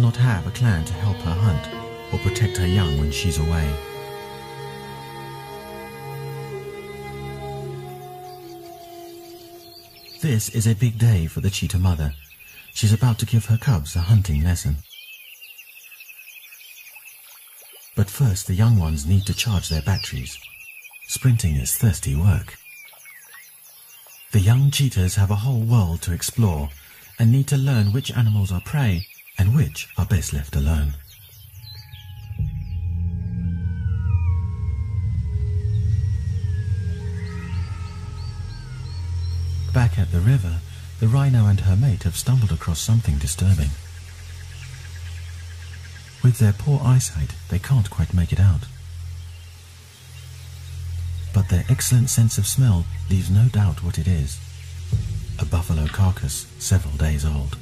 not have a clan to help her hunt or protect her young when she's away. This is a big day for the cheetah mother. She's about to give her cubs a hunting lesson. But first the young ones need to charge their batteries. Sprinting is thirsty work. The young cheetahs have a whole world to explore and need to learn which animals are prey and which are best left alone. Back at the river, the rhino and her mate have stumbled across something disturbing. With their poor eyesight, they can't quite make it out. But their excellent sense of smell leaves no doubt what it is. A buffalo carcass several days old.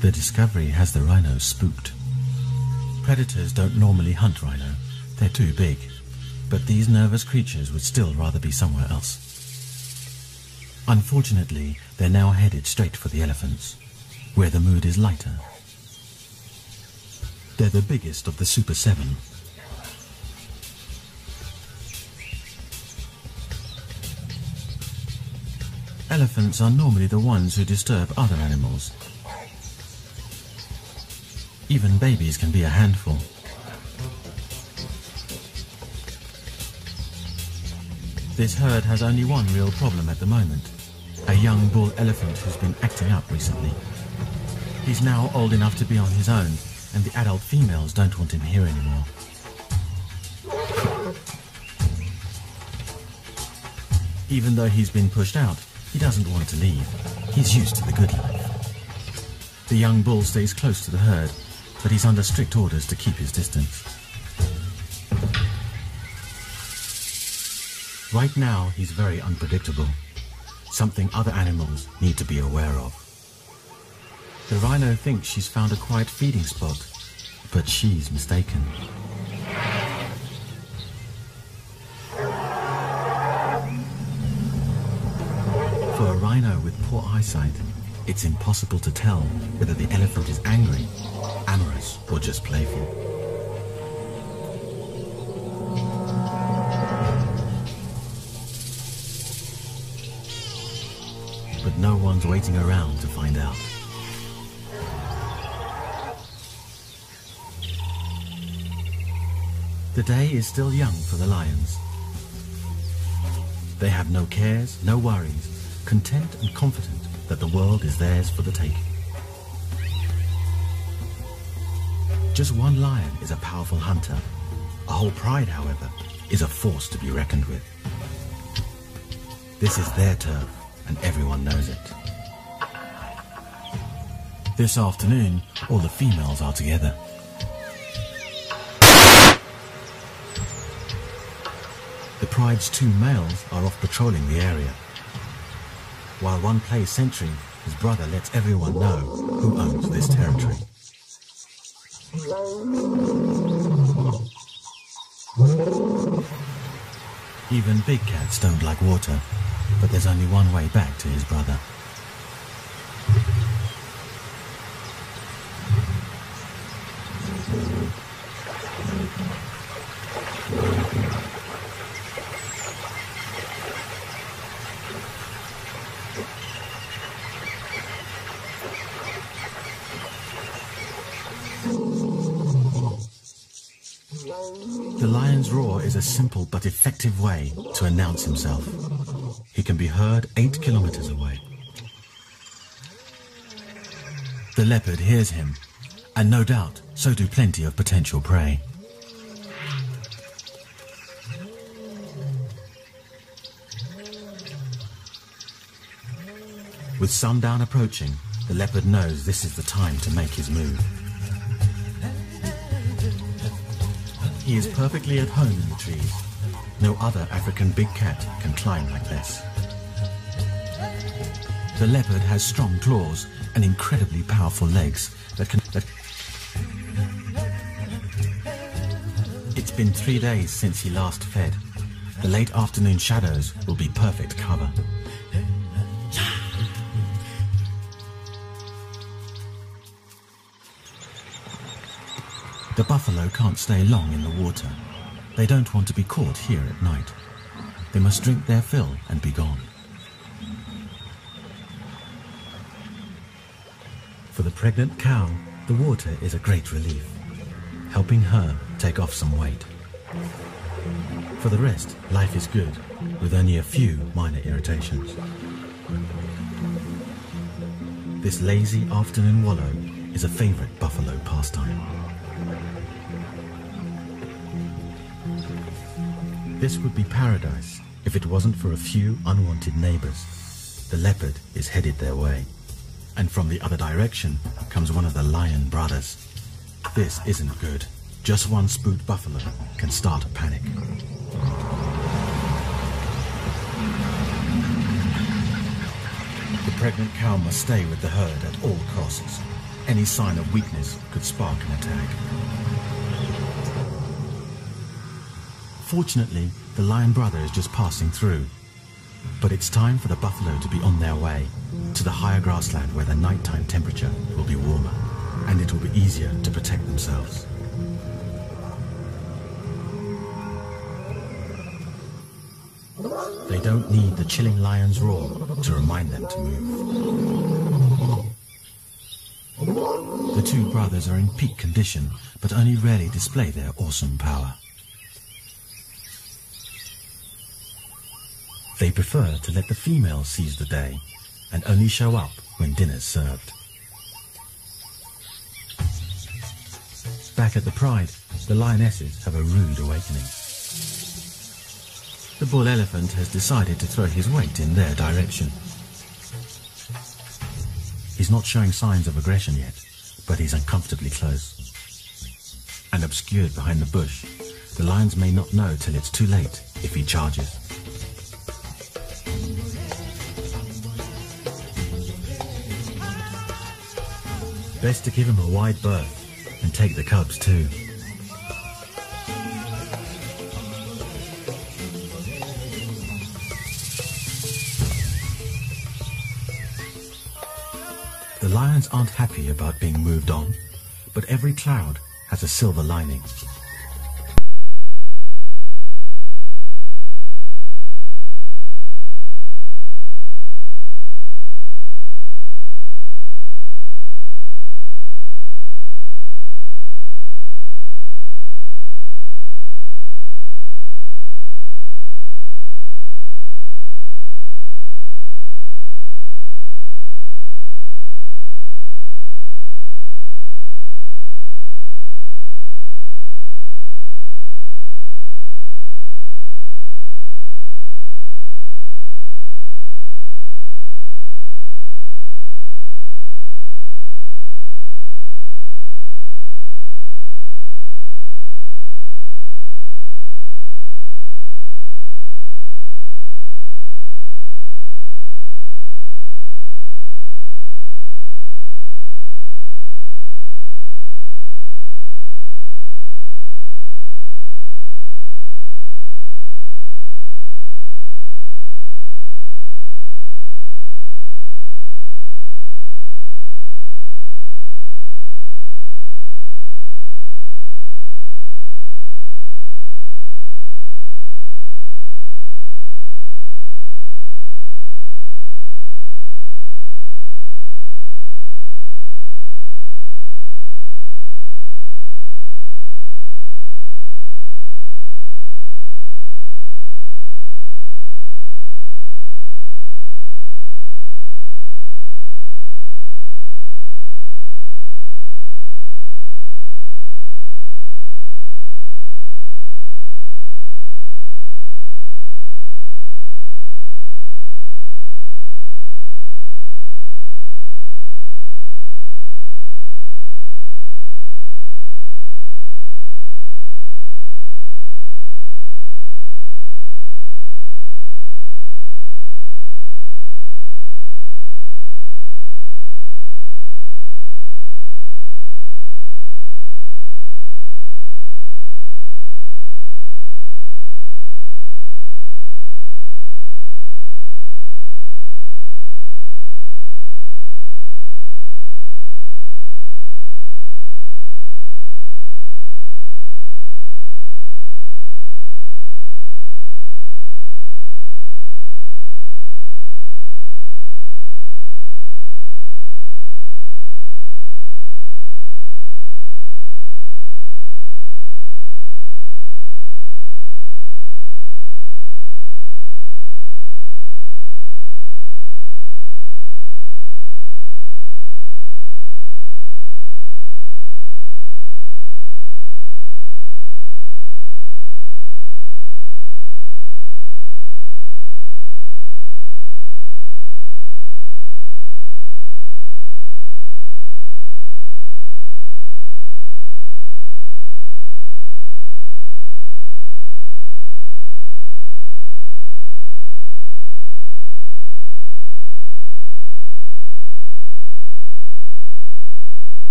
The discovery has the rhinos spooked. Predators don't normally hunt rhino. They're too big. But these nervous creatures would still rather be somewhere else. Unfortunately, they're now headed straight for the elephants, where the mood is lighter. They're the biggest of the Super Seven. Elephants are normally the ones who disturb other animals. Even babies can be a handful. This herd has only one real problem at the moment. A young bull elephant who's been acting up recently. He's now old enough to be on his own, and the adult females don't want him here anymore. Even though he's been pushed out, he doesn't want to leave. He's used to the good life. The young bull stays close to the herd, but he's under strict orders to keep his distance. Right now, he's very unpredictable. Something other animals need to be aware of. The rhino thinks she's found a quiet feeding spot, but she's mistaken. For a rhino with poor eyesight, it's impossible to tell whether the elephant is angry, amorous, or just playful. But no one's waiting around to find out. The day is still young for the lions. They have no cares, no worries, content and confident that the world is theirs for the taking. Just one lion is a powerful hunter. A whole pride, however, is a force to be reckoned with. This is their turf, and everyone knows it. This afternoon, all the females are together. The pride's two males are off patrolling the area. While one plays sentry, his brother lets everyone know who owns this territory. Even big cats don't like water, but there's only one way back to his brother. The lion's roar is a simple but effective way to announce himself. He can be heard eight kilometers away. The leopard hears him, and no doubt, so do plenty of potential prey. With sundown approaching, the leopard knows this is the time to make his move. He is perfectly at home in the trees. No other African big cat can climb like this. The leopard has strong claws and incredibly powerful legs that can... That it's been three days since he last fed. The late afternoon shadows will be perfect cover. Can't stay long in the water. They don't want to be caught here at night. They must drink their fill and be gone. For the pregnant cow, the water is a great relief, helping her take off some weight. For the rest, life is good, with only a few minor irritations. This lazy afternoon wallow is a favorite buffalo pastime. This would be paradise if it wasn't for a few unwanted neighbors. The leopard is headed their way. And from the other direction comes one of the lion brothers. This isn't good. Just one spooked buffalo can start a panic. The pregnant cow must stay with the herd at all costs. Any sign of weakness could spark an attack. Fortunately, the lion brother is just passing through. But it's time for the buffalo to be on their way to the higher grassland where the nighttime temperature will be warmer and it will be easier to protect themselves. They don't need the chilling lion's roar to remind them to move. The two brothers are in peak condition, but only rarely display their awesome power. They prefer to let the female seize the day and only show up when dinner's served. Back at the Pride, the lionesses have a rude awakening. The bull elephant has decided to throw his weight in their direction. He's not showing signs of aggression yet, but he's uncomfortably close. And obscured behind the bush, the lions may not know till it's too late if he charges. Best to give him a wide berth and take the cubs too. The lions aren't happy about being moved on, but every cloud has a silver lining.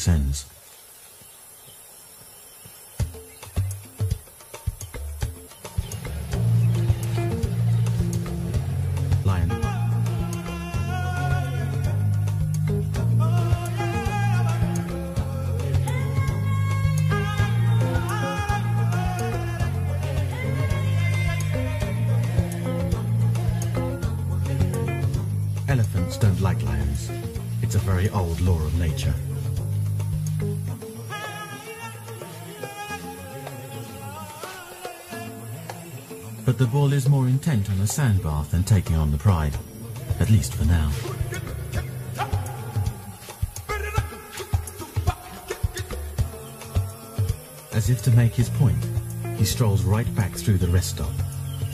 Descends. The bull is more intent on a sand bath than taking on the pride. At least for now. As if to make his point, he strolls right back through the rest stop.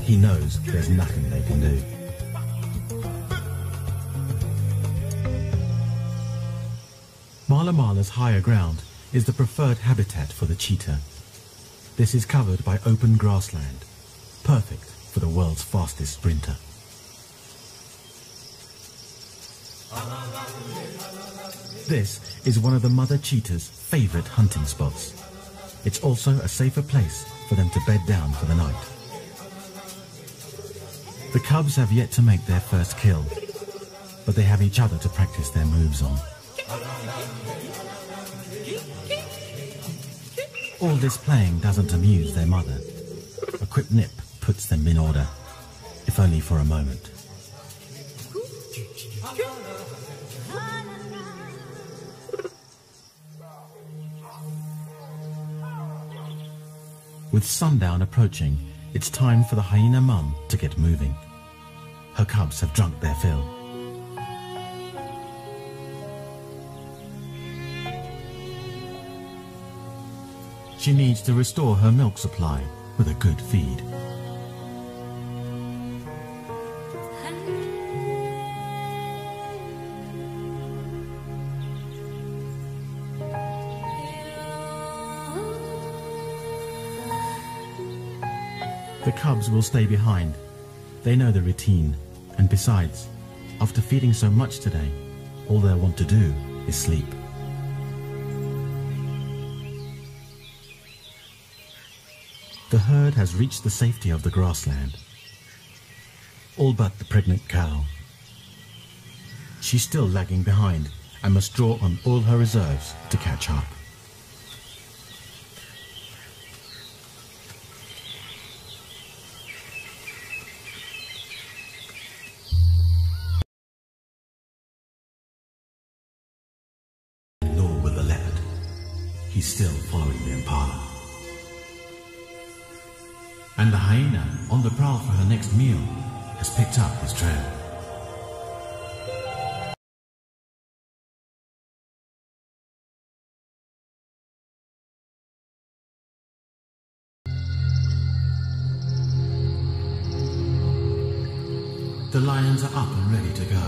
He knows there's nothing they can do. Mala Mala's higher ground is the preferred habitat for the cheetah. This is covered by open grassland, perfect for the world's fastest sprinter. This is one of the mother cheetah's favorite hunting spots. It's also a safer place for them to bed down for the night. The cubs have yet to make their first kill, but they have each other to practice their moves on. All this playing doesn't amuse their mother. A quick nip puts them in order, if only for a moment. With sundown approaching, it's time for the hyena mum to get moving. Her cubs have drunk their fill. She needs to restore her milk supply with a good feed. Cubs will stay behind. They know the routine, and besides, after feeding so much today, all they'll want to do is sleep. The herd has reached the safety of the grassland. All but the pregnant cow. She's still lagging behind and must draw on all her reserves to catch up. He's still following the impala. And the hyena, on the prowl for her next meal, has picked up his trail. The lions are up and ready to go.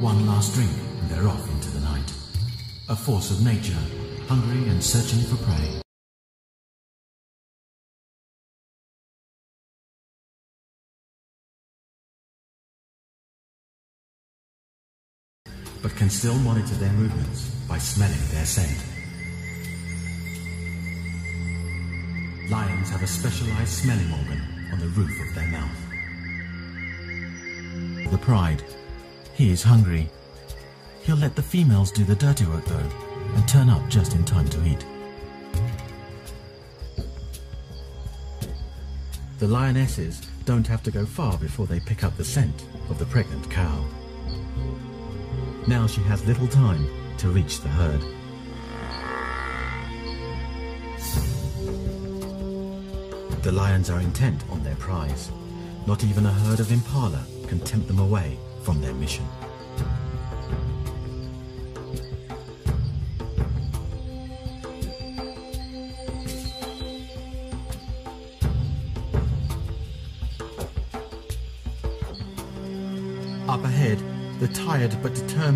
One last drink and they're off into the night. A force of nature, hungry and searching for prey. but can still monitor their movements by smelling their scent. Lions have a specialized smelling organ on the roof of their mouth. The pride. He is hungry. He'll let the females do the dirty work though, and turn up just in time to eat. The lionesses don't have to go far before they pick up the scent of the pregnant cow. Now she has little time to reach the herd. The lions are intent on their prize. Not even a herd of impala can tempt them away from their mission.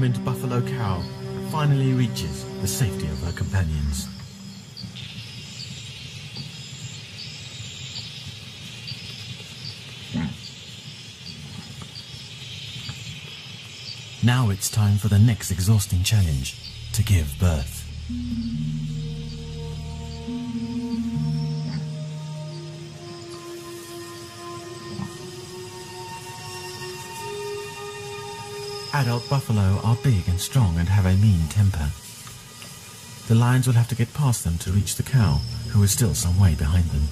Determined buffalo cow finally reaches the safety of her companions. Now it's time for the next exhausting challenge to give birth. Adult buffalo are big and strong and have a mean temper. The lions will have to get past them to reach the cow, who is still some way behind them.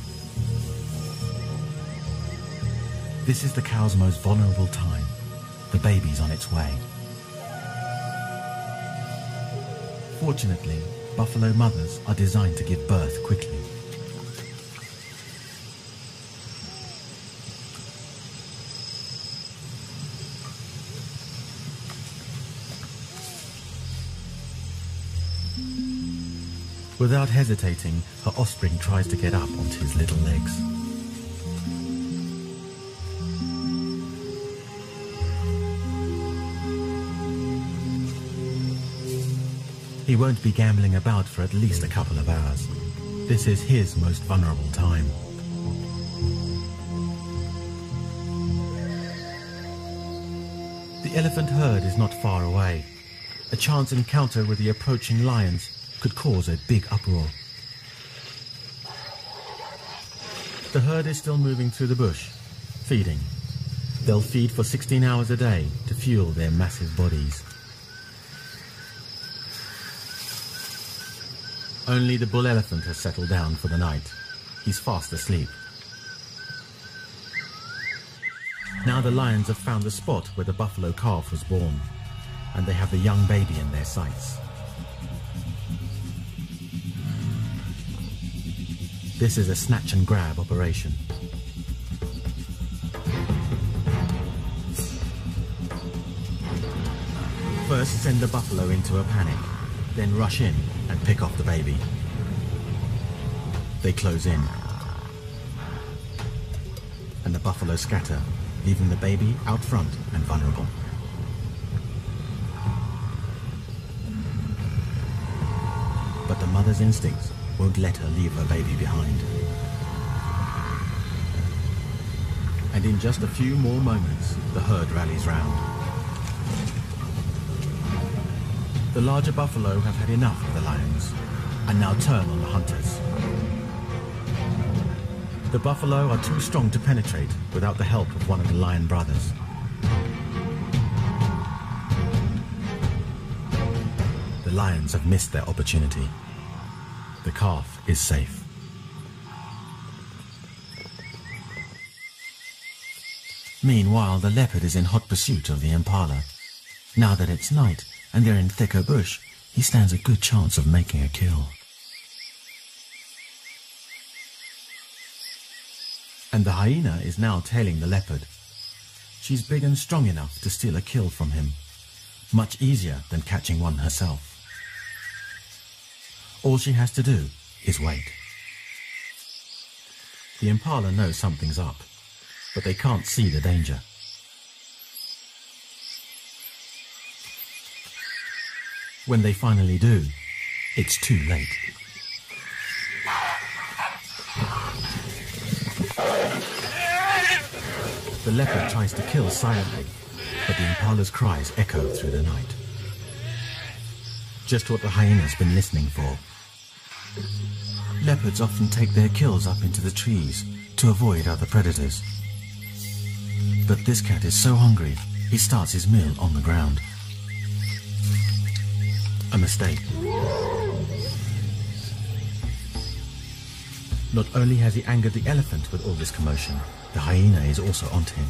This is the cow's most vulnerable time. The baby's on its way. Fortunately, buffalo mothers are designed to give birth quickly. Without hesitating, her offspring tries to get up onto his little legs. He won't be gambling about for at least a couple of hours. This is his most vulnerable time. The elephant herd is not far away. A chance encounter with the approaching lions could cause a big uproar. The herd is still moving through the bush, feeding. They'll feed for 16 hours a day to fuel their massive bodies. Only the bull elephant has settled down for the night. He's fast asleep. Now the lions have found the spot where the buffalo calf was born, and they have the young baby in their sights. This is a snatch and grab operation. First send the buffalo into a panic, then rush in and pick off the baby. They close in. And the buffalo scatter, leaving the baby out front and vulnerable. But the mother's instincts won't let her leave her baby behind. And in just a few more moments, the herd rallies round. The larger buffalo have had enough of the lions and now turn on the hunters. The buffalo are too strong to penetrate without the help of one of the lion brothers. The lions have missed their opportunity. The calf is safe. Meanwhile, the leopard is in hot pursuit of the impala. Now that it's night and they're in thicker bush, he stands a good chance of making a kill. And the hyena is now tailing the leopard. She's big and strong enough to steal a kill from him. Much easier than catching one herself. All she has to do is wait. The impala knows something's up, but they can't see the danger. When they finally do, it's too late. The leopard tries to kill silently, but the impala's cries echo through the night. Just what the hyena's been listening for. Leopards often take their kills up into the trees to avoid other predators. But this cat is so hungry, he starts his meal on the ground. A mistake. Not only has he angered the elephant with all this commotion, the hyena is also onto him.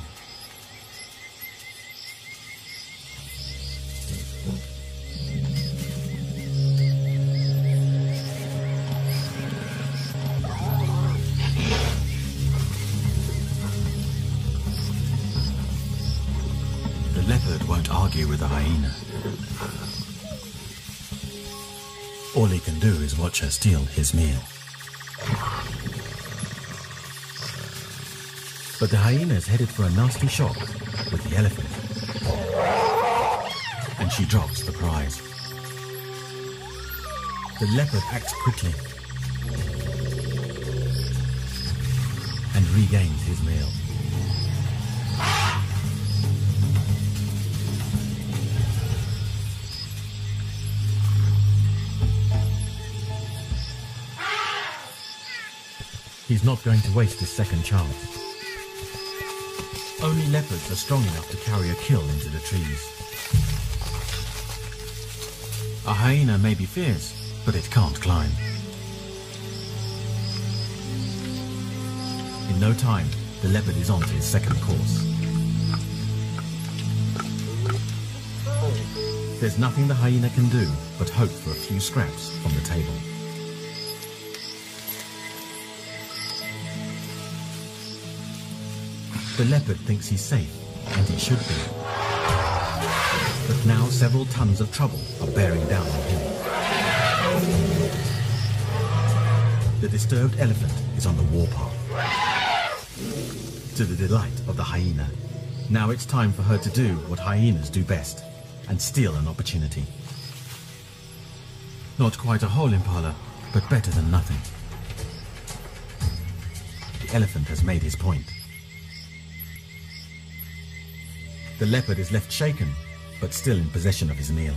All he can do is watch her steal his meal. But the hyena is headed for a nasty shock with the elephant. And she drops the prize. The leopard acts quickly and regains his meal. He's not going to waste his second chance. Only leopards are strong enough to carry a kill into the trees. A hyena may be fierce, but it can't climb. In no time, the leopard is on to his second course. There's nothing the hyena can do but hope for a few scraps from the table. The leopard thinks he's safe, and he should be. But now several tons of trouble are bearing down on him. The disturbed elephant is on the warpath. To the delight of the hyena. Now it's time for her to do what hyenas do best, and steal an opportunity. Not quite a whole impala, but better than nothing. The elephant has made his point. The leopard is left shaken, but still in possession of his meal.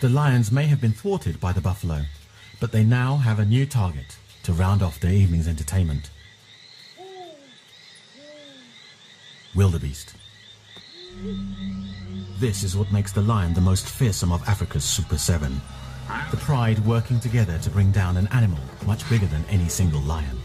The lions may have been thwarted by the buffalo, but they now have a new target to round off their evening's entertainment. Wildebeest. This is what makes the lion the most fearsome of Africa's Super 7. The pride working together to bring down an animal much bigger than any single lion.